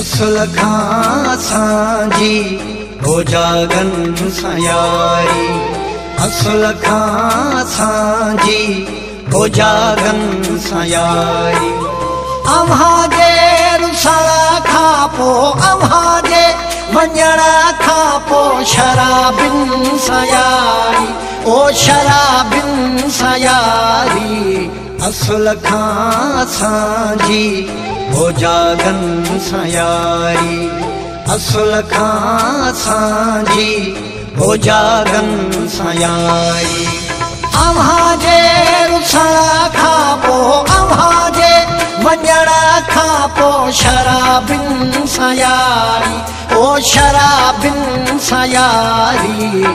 اصل کان جاگن سياري. اصل کان جاگن پوءِ اوهان جي وڃڻ کان پوءِ شرابن سياري او شرابن سياري. اصل کان اسان جي هو جاگن سياري اصل کان اسان جي هو جاگن سياري. کان پوءِ سياري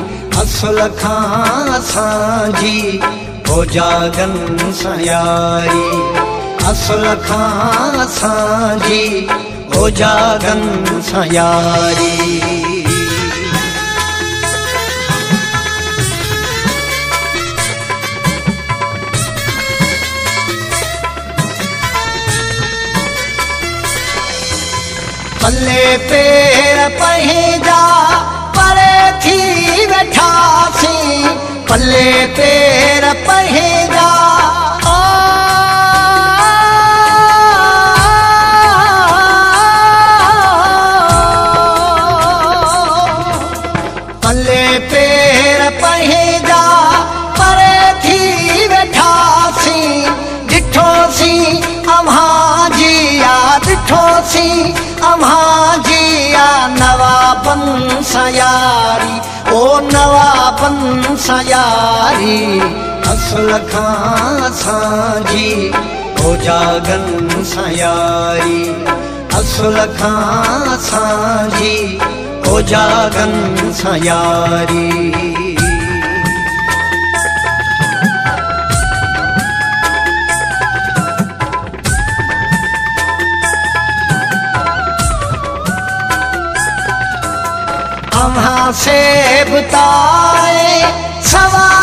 اصل کان اسان جي هو جاگن سياري असल खां असांजी पेर पहिंदा परे थी वेठासीं। पले पेर पहिंदा پلي پير پنهنجا پري ٿي ويٺاسين ڏٺوسين اوهان جيا ڏٺوسين اوهان جيا نوابن سياري. او نوابن سياري اصل کان اسان جي هو جاگن سياري اصل کان اسان جي जागन सयारी अव्हां से बताए सवाबन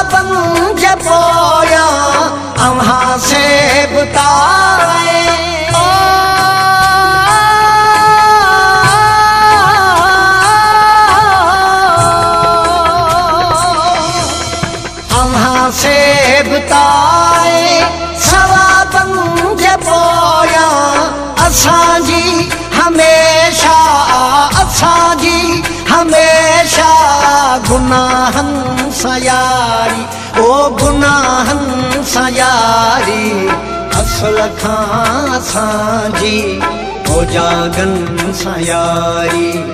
اسان جي هميشه اسان جي هميشه سياري او گناهن سياري اصل کان اسان جي هو جاگن سياري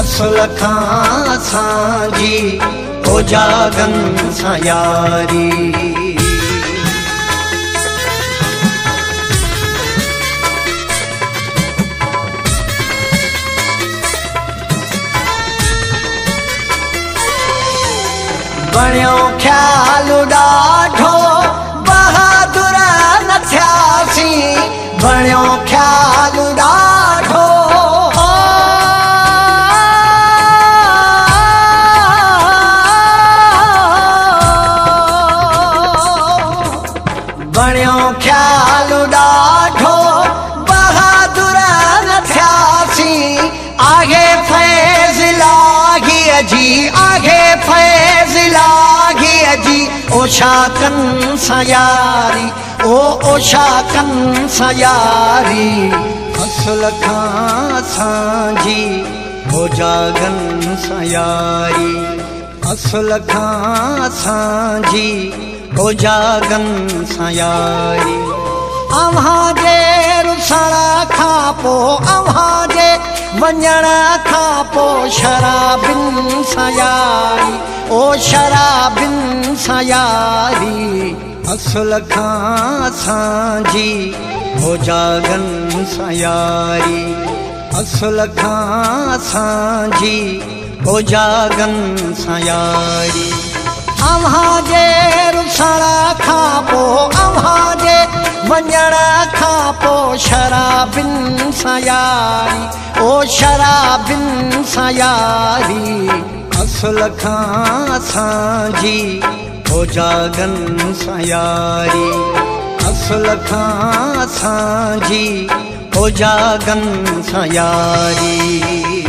اصل کان اسان جي هو جاگن سياري بڻيو خيال ڏاڍو بهادر نه ٿياسين بڻيو خيال ڏاڍو. بڻيو اوڇا ڪن سياري او اوڇا ڪن سياري. اصل کان اسان جي هو جاگن سياري. اصل کان اسان جي هو جاگن سياري. اوهان جي رسڻ کان پوءِ اوهان جي وڃڻ کان پوءِ شرابن سياري او شرابن سياري اصل کان اسان جي هو جاگن سياري اصل کان اسان جي هو جاگن سياري اوهان جي رسڻ کان پوءِ اوهان جي وڃڻ کان پوءِ شرابن سياري او شرابن سياري اصل کان اسان جي هو جاگن سياري. اصل کان اسان جي هو جاگن سان ياري